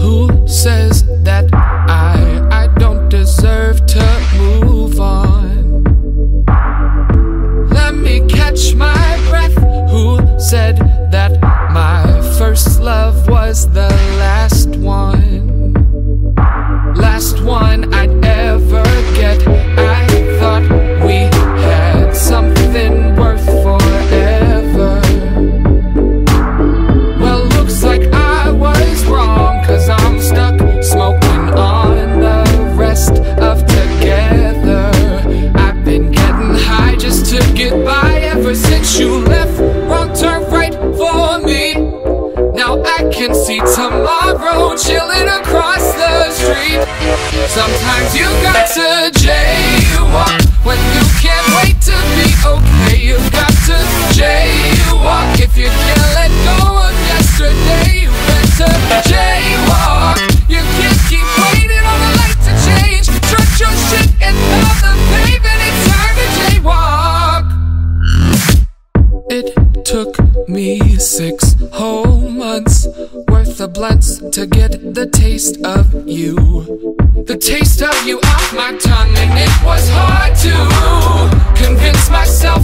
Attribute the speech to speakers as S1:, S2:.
S1: Who says that I I don't deserve to move on? Let me catch my breath. Who said that my first love was the It's. It took me six whole months worth of blunts to get the taste of you. The taste of you off my tongue, and it was hard to convince myself